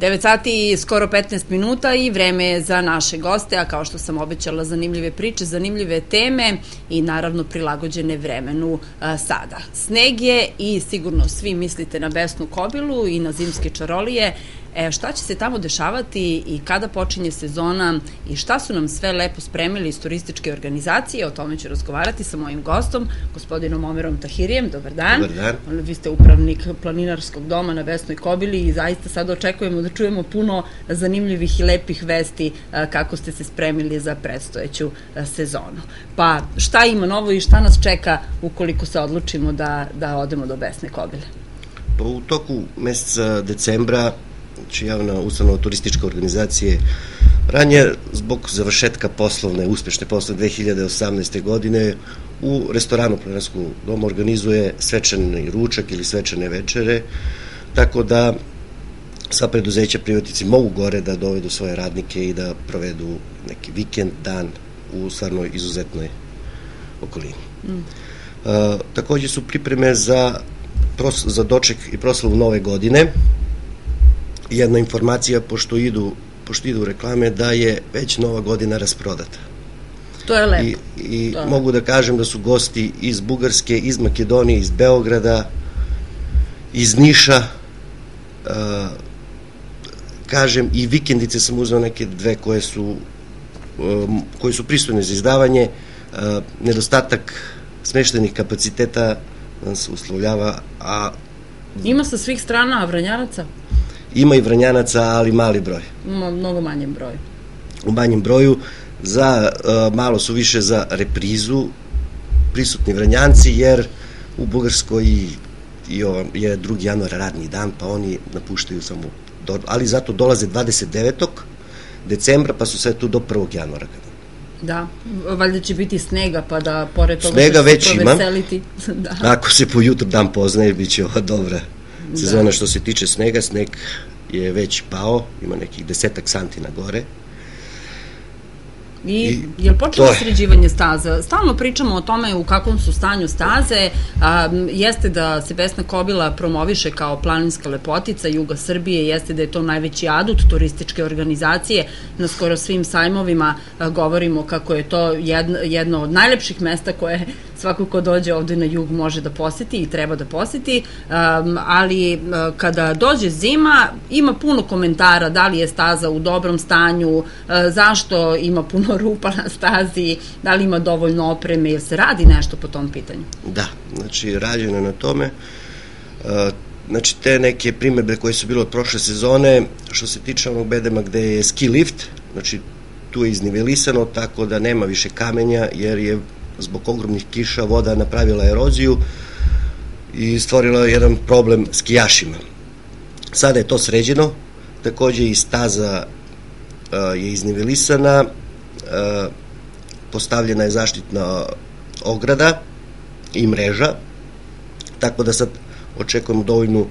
9 sati i skoro 15 minuta i vreme je za naše goste, a kao što sam obećala zanimljive priče, zanimljive teme i naravno prilagođene vremenu a, sada. Sneg je i sigurno svi mislite na besnu kobilu i na zimske čarolije, E, šta će se tamo dešavati i kada počinje sezona i šta su nam sve lepo spremili iz turističke organizacije, o tome ću razgovarati sa mojim gostom, gospodinom Omerom Tahirijem. Dobar dan. Dobar dan. Vi ste upravnik planinarskog doma na Vesnoj Kobili i zaista sad očekujemo da čujemo puno zanimljivih i lepih vesti kako ste se spremili za predstojeću sezonu. Pa šta ima novo i šta nas čeka ukoliko se odlučimo da, da odemo do Vesne Kobile? Pa u toku meseca decembra znači javna ustanova turističke organizacije Ranje zbog završetka poslovne, uspešne poslovne 2018. godine u restoranu Planinarskog doma organizuje svečani ručak ili svečane večere, tako da sva preduzeća privatnici mogu gore da dovedu svoje radnike i da provedu neki vikend, dan u stvarno izuzetnoj okolini. Mm. A, takođe su pripreme za, pros, za doček i proslavu nove godine, jedna informacija, pošto idu, pošto idu reklame, da je već nova godina rasprodata. To je lepo. I, i da. mogu da kažem da su gosti iz Bugarske, iz Makedonije, iz Beograda, iz Niša, uh, kažem, i vikendice sam uzao neke dve koje su, um, koje su pristojne za izdavanje, uh, nedostatak smeštenih kapaciteta nas uslovljava, a... Ima sa svih strana Vranjaraca? Ima i Vranjanaca, ali mali broj. Mnogo manjem broju. U manjem broju, za, uh, malo su više za reprizu prisutni Vranjanci, jer u Bugarskoj i, je 2. januar radni dan, pa oni napuštaju samo, do, ali zato dolaze 29. decembra, pa su sve tu do 1. januara. Da, valjda će biti snega, pa da pored toga snega već se proveseliti. da. Ako se po jutru dan poznaje, bit će ova dobra sezona da. što se tiče snega, sneg je već pao, ima nekih desetak santi na gore. I, I je li počelo sređivanje staza? Stalno pričamo o tome u kakvom su stanju staze. A, jeste da se Vesna Kobila promoviše kao planinska lepotica Juga Srbije, jeste da je to najveći adut turističke organizacije. Na skoro svim sajmovima a, govorimo kako je to jedno, jedno od najlepših mesta koje svako ko dođe ovde na jug može da poseti i treba da poseti, um, ali uh, kada dođe zima ima puno komentara da li je staza u dobrom stanju, uh, zašto ima puno rupa na stazi, da li ima dovoljno opreme, jer se radi nešto po tom pitanju? Da, znači rađeno na tome. Uh, znači te neke primebe koje su bile od prošle sezone, što se tiče onog bedema gde je ski lift, znači tu je iznivelisano, tako da nema više kamenja, jer je zbog ogromnih kiša voda napravila eroziju i stvorila jedan problem s kijašima. Sada je to sređeno, takođe i staza uh, je iznivelisana, uh, postavljena je zaštitna ograda i mreža, tako da sad očekujemo dovoljnu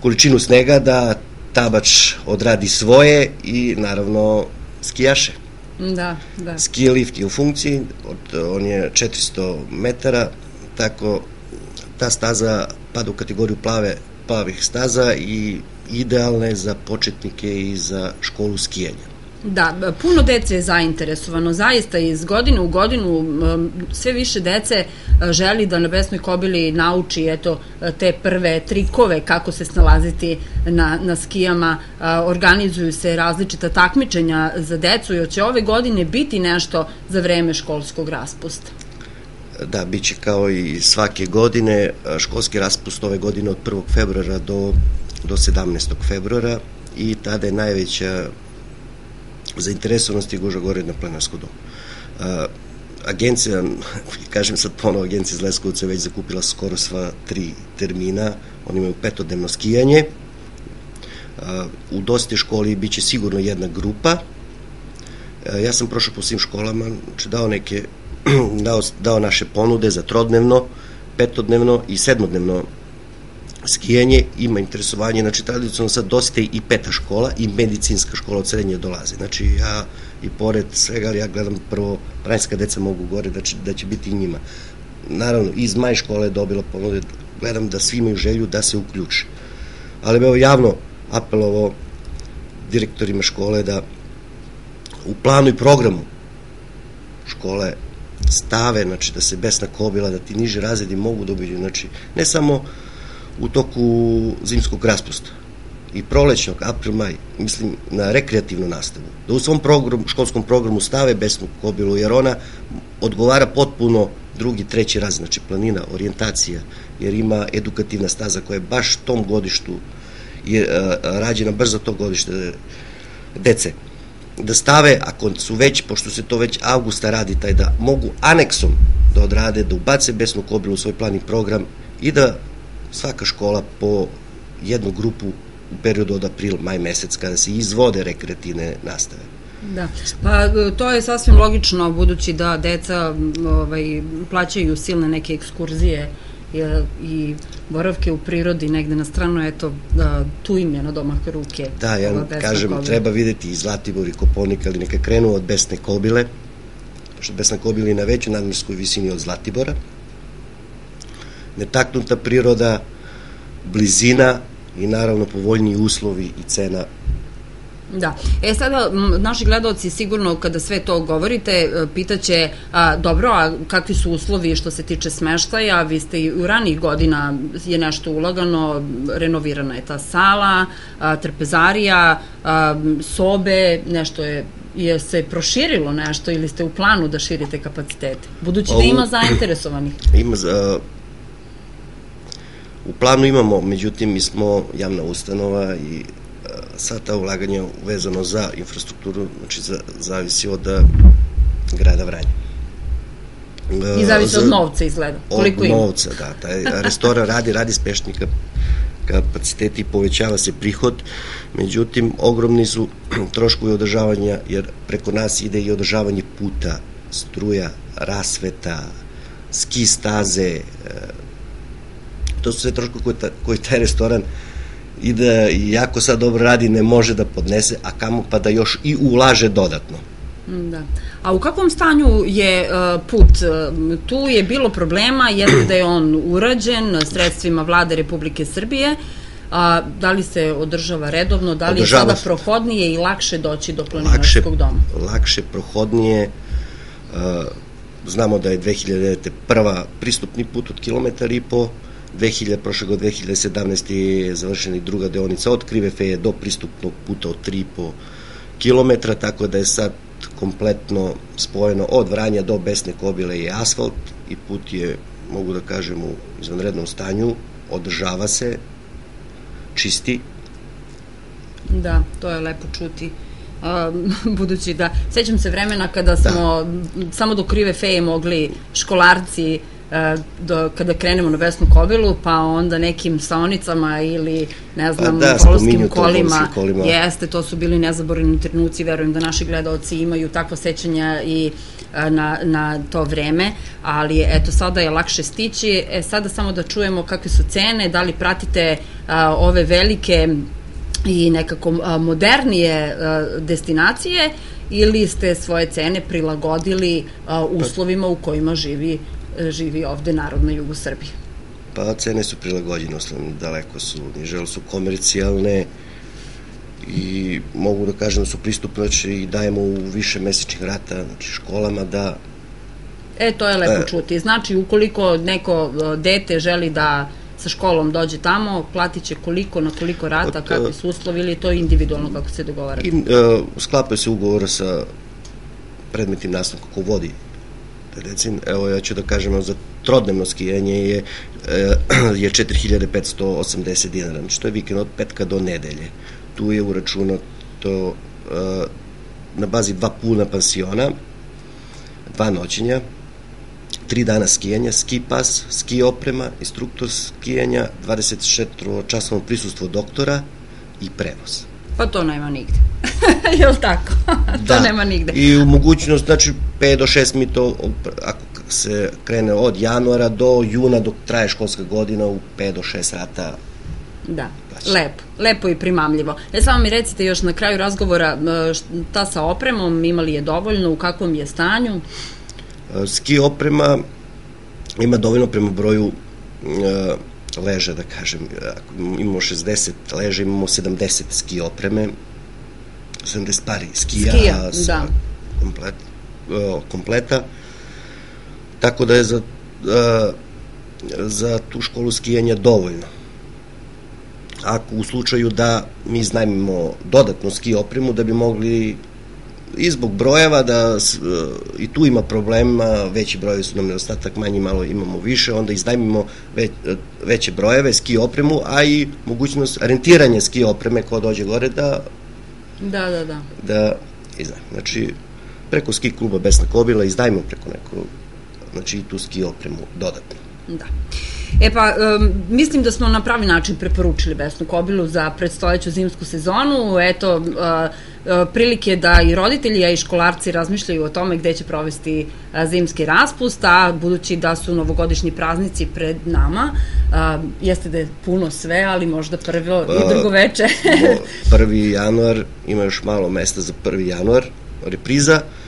količinu snega da tabač odradi svoje i naravno skijaše. Da, da. Ski lift je u funkciji, od, on je 400 metara, tako ta staza pada u kategoriju plave, plavih staza i idealna je za početnike i za školu skijanja. Da, puno dece je zainteresovano, zaista iz godine u godinu sve više dece e, želi da na besnoj kobili nauči eto, te prve trikove kako se snalaziti na, na skijama, e, organizuju se različita takmičenja za decu i će ove godine biti nešto za vreme školskog raspusta. Da, bit će kao i svake godine, školski raspust ove godine od 1. februara do, do 17. februara i tada je najveća zainteresovanosti Guža gore na Planarsku domu. Uh, agencija, kažem sad ponovo, agencija iz Leskovca već zakupila skoro sva tri termina, oni imaju petodnevno skijanje, u doste školi biće sigurno jedna grupa, ja sam prošao po svim školama, znači dao neke, dao, dao naše ponude za trodnevno, petodnevno i sedmodnevno skijanje ima interesovanje, znači tradicionalno sad dosta i peta škola i medicinska škola od srednje dolaze. Znači ja i pored svega ja gledam prvo pranjska deca mogu gore da će, da će biti i njima. Naravno, iz maj škole je dobila ponude, gledam da svi imaju želju da se uključe. Ali bi javno apelovo direktorima škole da u planu i programu škole stave, znači da se besna kobila, da ti niže razredi mogu da obiđu, znači ne samo u toku zimskog raspusta, i prolećnog, april, maj, mislim na rekreativnu nastavu, da u svom program, školskom programu stave besnu kobilu, jer ona odgovara potpuno drugi, treći raz, znači planina, orijentacija, jer ima edukativna staza koja je baš tom godištu je rađena brzo to godište dece. Da stave, ako su već, pošto se to već avgusta radi, taj da mogu aneksom da odrade, da ubace besnu kobilu u svoj plan i program i da svaka škola po jednu grupu u periodu od april, maj mesec, kada se izvode rekreativne nastave. Da, pa to je sasvim logično, budući da deca ovaj, plaćaju silne neke ekskurzije i boravke u prirodi negde na stranu, eto, da, tu im je na domak ruke. Da, ja kažem, kobila. treba videti i Zlatibor i Koponik, ali neka krenu od Besne Kobile, što Besna Kobila je na većoj nadmorskoj visini od Zlatibora. Netaknuta priroda, blizina i naravno povoljni uslovi i cena Da. E sada, naši gledalci sigurno kada sve to govorite, e, pitaće, a, dobro, a kakvi su uslovi što se tiče smeštaja, vi ste i u ranih godina je nešto ulagano, renovirana je ta sala, a, trpezarija, a, sobe, nešto je je se proširilo nešto ili ste u planu da širite kapacitete? Budući da ima zainteresovanih. Ima za... U planu imamo, međutim, mi smo javna ustanova i sva ta ulaganja vezano za infrastrukturu, znači za, zavisi od eh, grada Vranja. I zavisi za, od novca izgleda. Koliko od ima? novca, da. Taj restoran radi, radi spešnika kapaciteti i povećava se prihod, međutim, ogromni su troškovi održavanja, jer preko nas ide i održavanje puta, struja, rasveta, ski staze, to su sve troškovi koje, ta, koje taj restoran i da jako sad dobro radi ne može da podnese, a kamo pa da još i ulaže dodatno. Mm, da. A u kakvom stanju je uh, put? Uh, tu je bilo problema, jeste da je on urađen sredstvima vlade Republike Srbije, a da li se održava redovno, da li Održava je sada prohodnije i lakše doći do planinarskog doma? Lakše, prohodnije, uh, znamo da je 2009. prva pristupni put od kilometar i po, 2000, prošle godine 2017. je završena i druga deonica od Krive Feje do pristupnog puta od 3,5 km, tako da je sad kompletno spojeno od Vranja do Besne Kobile i asfalt i put je, mogu da kažem, u izvanrednom stanju, održava se, čisti. Da, to je lepo čuti. Budući da, sećam se vremena kada da. smo da. samo do Krive Feje mogli školarci do, kada krenemo na Vesnu Kobilu, pa onda nekim saonicama ili, ne znam, da, polovskim kolima, kolima, jeste, to su bili nezaboravni trenuci, verujem da naši gledalci imaju takva sećanja i e, na, na to vreme, ali eto, sada je lakše stići. E, sada samo da čujemo kakve su cene, da li pratite a, e, ove velike i nekako a, modernije a, destinacije ili ste svoje cene prilagodili a, uslovima u kojima živi živi ovde narod na jugu Srbije? Pa cene su prilagođene, osnovno daleko su niže, ali su komercijalne i mogu da kažem da su pristupne znači, i dajemo u više mesečnih rata znači školama da E, to je lepo e, čuti. Znači, ukoliko neko e, dete želi da sa školom dođe tamo, platit će koliko, na koliko rata, od, kakvi su uslovi ili je to individualno kako se dogovarate? I, uh, sklapaju se ugovora sa predmetnim nastavkom ko vodi recimo, evo ja ću da kažem, za trodnevno skijanje je, eh, je 4580 dinara, znači to je vikend od petka do nedelje. Tu je uračunato eh, na bazi dva puna pansiona, dva noćenja, tri dana skijanja, ski pas, ski oprema, instruktor skijanja, 24 časovno prisustvo doktora i prevoz. Pa to nema nigde. Jel tako? to da. nema nigde. I u mogućnost, znači 5 do 6 mi to, ako se krene od januara do juna dok traje školska godina u 5 do 6 rata Da, lepo, lepo i primamljivo. E samo mi recite još na kraju razgovora, ta sa opremom, imali je dovoljno, u kakvom je stanju? E, ski oprema ima dovoljno prema broju e, leža, da kažem, imamo 60 leža, imamo 70 ski opreme, 70 pari skija, skija da. komplet, kompleta. Tako da je za, za tu školu skijanja dovoljno. Ako u slučaju da mi znajmimo dodatnu ski opremu da bi mogli i zbog brojeva da i tu ima problema, veći brojevi su nam nedostatak, manji malo imamo više, onda iznajmimo već, veće brojeve, ski opremu, a i mogućnost orijentiranja ski opreme ko dođe gore da da, da, da. da iznajmimo. Znači, preko ski kluba Besna Kobila izdajmo preko nekog, znači i tu ski opremu dodatno. Da. E pa, um, mislim da smo na pravi način preporučili Besnu Kobilu za predstojeću zimsku sezonu. Eto, uh, uh, prilike da i roditelji, a i školarci razmišljaju o tome gde će provesti uh, zimski raspust, a budući da su novogodišnji praznici pred nama, uh, jeste da je puno sve, ali možda prvo i pa, drugo veče. 1. januar, ima još malo mesta za 1. januar, repriza, uh,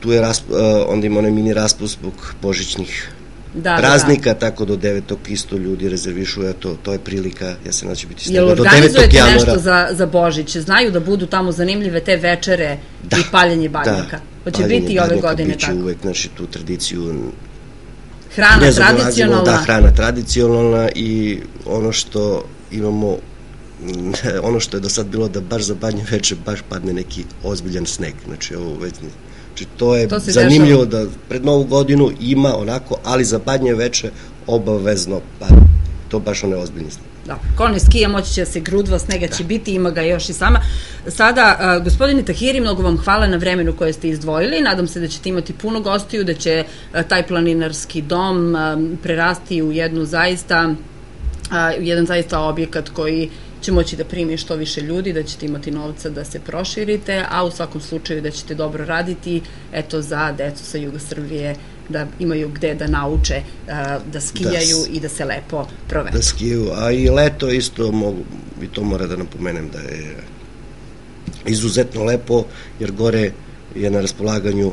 tu je rasp, uh, onda ima onaj mini raspust zbog božićnih da, praznika, da, da. tako do 9. isto ljudi rezervišu, eto, to je prilika, ja se naći biti stigla do 9. januara. Jel organizujete nešto za, za Božić? Znaju da budu tamo zanimljive te večere da, i paljenje badnjaka? Da, Hoće biti i ove godine tako? uvek, znači, tu tradiciju Hrana tradicionalna. Da, hrana tradicionalna i ono što imamo ono što je do sad bilo da baš za badnje veče baš padne neki ozbiljan sneg, znači ovo već Znači, to je to zanimljivo dešava. da pred novu godinu ima onako, ali za badnje veče obavezno pa To baš one ozbiljni sneg. Da, ko ne skija, moći će se grudva, snega da. će biti, ima ga još i sama. Sada, uh, gospodine Tahiri, mnogo vam hvala na vremenu koje ste izdvojili. Nadam se da ćete imati puno gostiju, da će uh, taj planinarski dom uh, prerasti u jednu zaista, u jedan zaista objekat koji će moći da primi što više ljudi, da ćete imati novca da se proširite, a u svakom slučaju da ćete dobro raditi, eto, za decu sa Juga Srbije, da imaju gde da nauče da skijaju da, i da se lepo provedu. Da skijaju, a i leto isto mogu, i to mora da napomenem da je izuzetno lepo, jer gore je na raspolaganju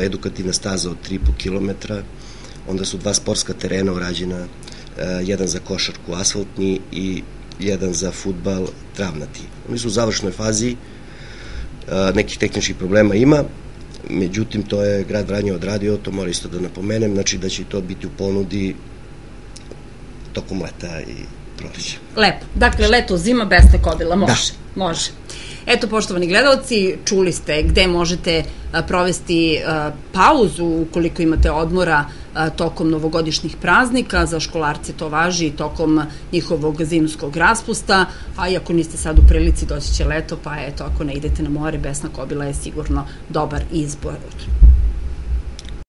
edukativna staza od 3,5 km, onda su dva sportska terena urađena, jedan za košarku asfaltni i jedan za futbal travnati. Oni su u završnoj fazi, nekih tehničkih problema ima, međutim to je grad Vranje odradio, to mora isto da napomenem, znači da će to biti u ponudi tokom leta i proleća. Lepo. Dakle, leto, zima, besna kodila, može. Da. Može. Eto, poštovani gledalci, čuli ste gde možete provesti pauzu ukoliko imate odmora tokom novogodišnjih praznika, za školarce to važi tokom njihovog zimskog raspusta, a i ako niste sad u prilici doći će leto, pa eto, ako ne idete na more, Besna Kobila je sigurno dobar izbor.